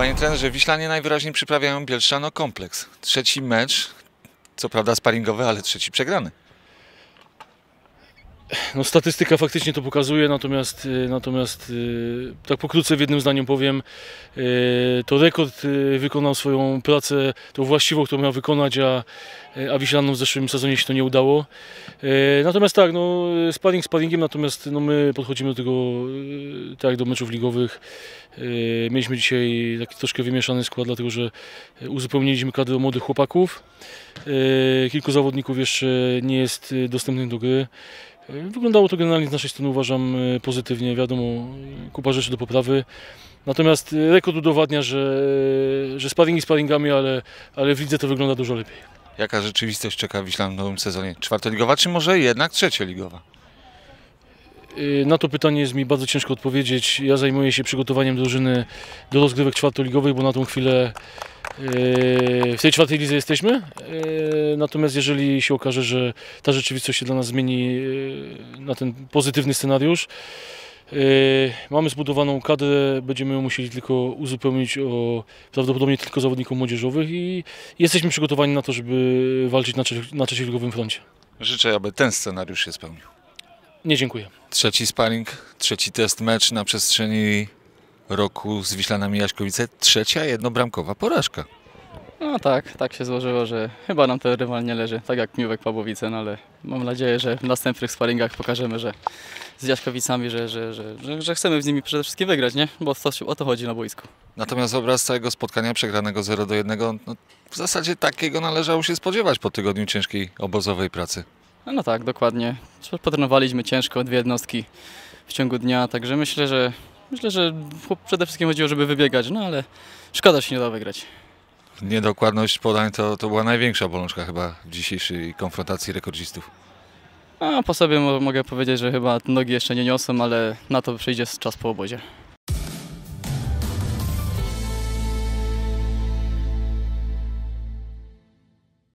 Panie trenerze, Wiślanie najwyraźniej przyprawiają Bielszano kompleks. Trzeci mecz, co prawda sparingowy, ale trzeci przegrany. No, statystyka faktycznie to pokazuje, natomiast, y, natomiast y, tak pokrótce w jednym zdaniu powiem, y, to rekord wykonał swoją pracę, tą właściwą, którą miał wykonać, a, a Wiślanom w zeszłym sezonie się to nie udało. Natomiast tak, no, sparring sparingiem, natomiast no, my podchodzimy do tego tak do meczów ligowych. Mieliśmy dzisiaj taki troszkę wymieszany skład, dlatego że uzupełniliśmy kadrę młodych chłopaków. Kilku zawodników jeszcze nie jest dostępnych do gry. Wyglądało to generalnie z naszej strony uważam e, pozytywnie, wiadomo, kupa rzeczy do poprawy. Natomiast e, rekord udowadnia, że, że sparingi sparingami, ale, ale w lidze to wygląda dużo lepiej. Jaka rzeczywistość czeka Wiślan w nowym sezonie? Czwartoligowa, czy może jednak trzecioligowa? E, Na to pytanie jest mi bardzo ciężko odpowiedzieć. Ja zajmuję się przygotowaniem drużyny do rozgrywek czwartoligowych, bo na tą chwilę w tej czwartej lidze jesteśmy. E, Natomiast jeżeli się okaże, że ta rzeczywistość się dla nas zmieni e, na ten pozytywny scenariusz, mamy zbudowaną kadrę, będziemy ją musieli tylko uzupełnić o prawdopodobnie tylko zawodników młodzieżowych i jesteśmy przygotowani na to, żeby walczyć na, trze- na trzecioligowym froncie. Życzę, aby ten scenariusz się spełnił. Nie dziękuję. Trzeci sparring, trzeci test mecz na przestrzeni roku z Wiślanami Jaśkowice. Trzecia jednobramkowa porażka. No tak, tak się złożyło, że chyba nam ten rywal nie leży, tak jak Miłek Pawłowice, no ale mam nadzieję, że w następnych sparingach pokażemy, że z Jaśkowicami, że, że, że, że, że chcemy z nimi przede wszystkim wygrać, nie? Bo to, o to chodzi na boisku. Natomiast obraz całego spotkania przegranego 0 do 1, no, w zasadzie takiego należało się spodziewać po tygodniu ciężkiej obozowej pracy. No, no tak, dokładnie. Potrenowaliśmy ciężko, dwie jednostki w ciągu dnia, także myślę, że myślę, że przede wszystkim chodziło, żeby wybiegać, no ale szkoda, że się nie da wygrać. Niedokładność podań to, to była największa bolączka chyba w dzisiejszej konfrontacji rekordzistów. A po sobie mo- mogę powiedzieć, że chyba nogi jeszcze nie niosą, ale na to przyjdzie czas po obozie.